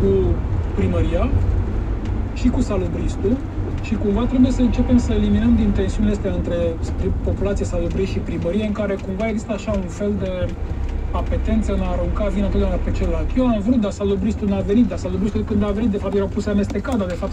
cu primăria și cu salubristul și cumva trebuie să începem să eliminăm din tensiunile astea între populație salubrist și primărie, în care cumva există așa un fel de apetență în a arunca vina totdeauna pe celălalt. Eu am vrut, dar salubristul n-a venit, dar salubristul când a venit, de fapt erau puse amestecat, dar de fapt